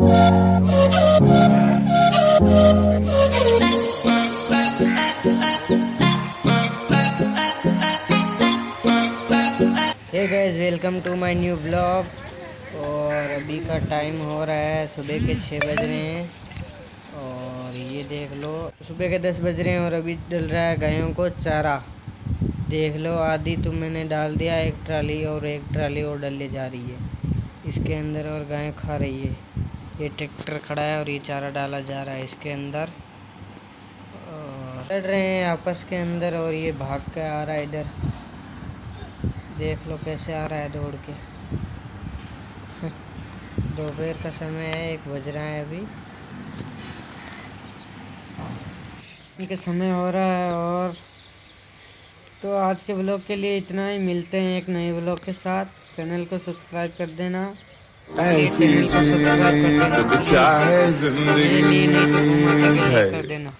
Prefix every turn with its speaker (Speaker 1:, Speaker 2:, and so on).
Speaker 1: Guys welcome to my new blog और अभी का टाइम हो रहा है सुबह के छः बज रहे हैं। और ये देख लो, सुबह के दस बज रहे हैं और अभी डल रहा है गायों को चारा। देख लो, आधी तो मैंने डाल दिया, एक ट्राली और एक ट्राली और डलने जा रही है। इसके अंदर और गायें खा रही है। ये ट्रैक्टर खड़ा है और ये चारा डाला जा रहा है इसके अंदर। और लड़ रहे हैं आपस के अंदर और ये भाग के आ रहा है इधर। देख लो कैसे आ रहा है दौड़ के। दोपहर का समय है, एक बज रहा है अभी। इनके समय हो रहा है और तो आज के ब्लॉग के लिए इतना ही। मिलते हैं एक नए ब्लॉग के साथ। चैनल को सब्सक्राइब कर देना।
Speaker 2: ऐसी चाहे ज़िंदगी है।
Speaker 1: कर देना